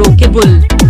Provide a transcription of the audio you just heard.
रोके बुल।